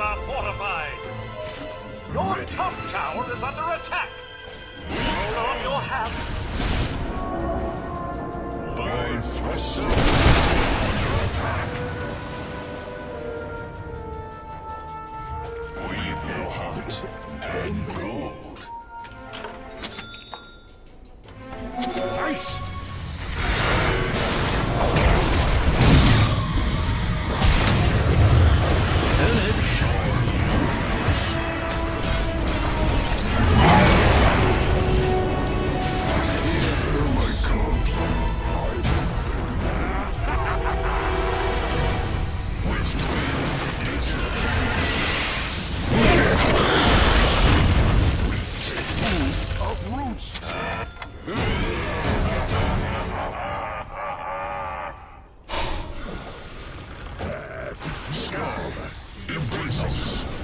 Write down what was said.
are fortified. Your top tower is under attack. Hold on your hats. By Thressen. Under attack. We will hunt and gold. Scum, embrace us.